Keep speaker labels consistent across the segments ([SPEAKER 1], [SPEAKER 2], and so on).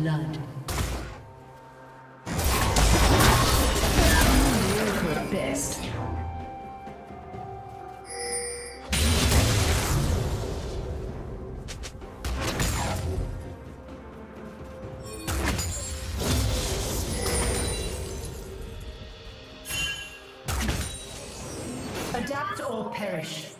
[SPEAKER 1] Blood. best. Adapt or perish.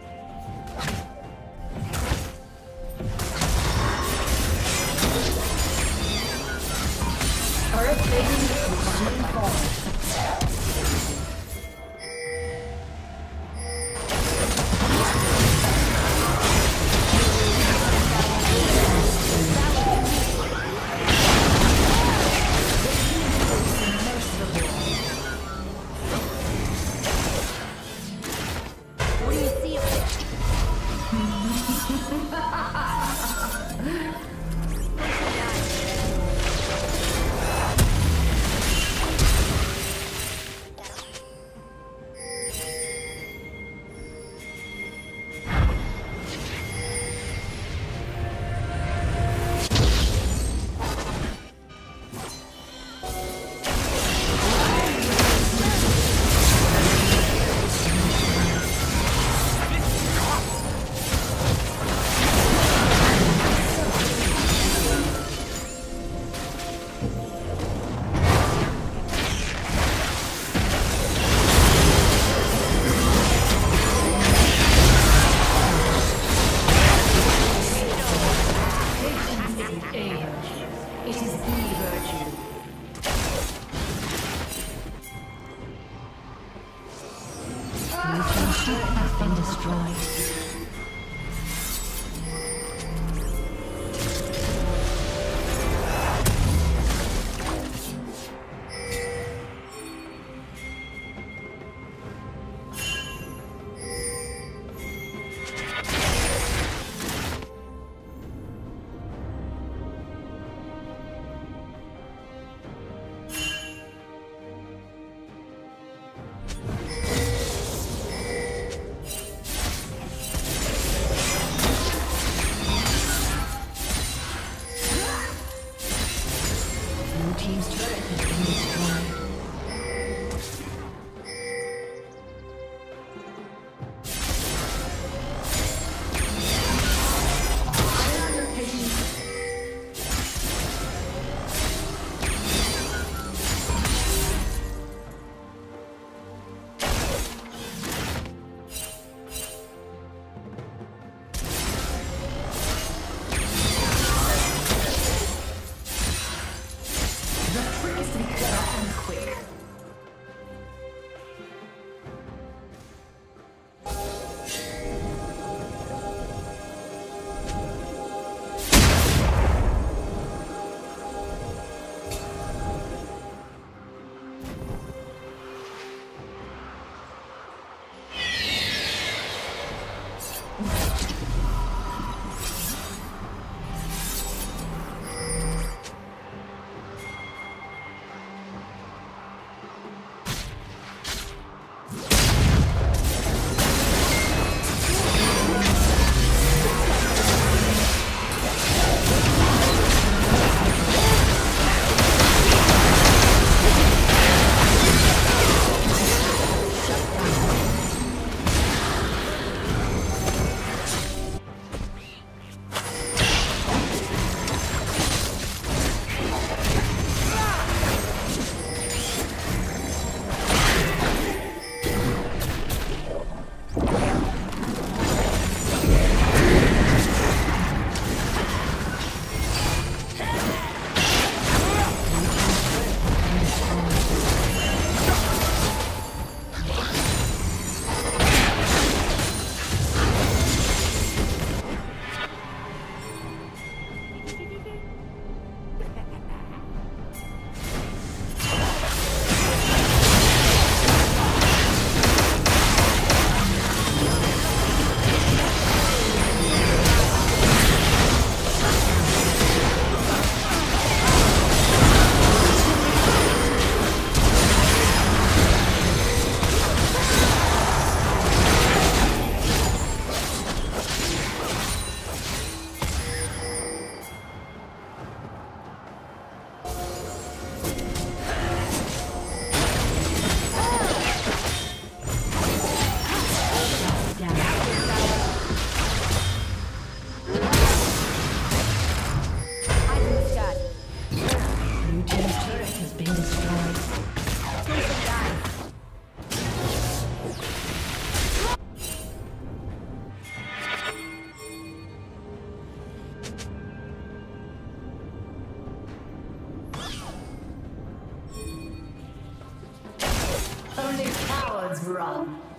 [SPEAKER 2] wrong.